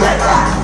like that.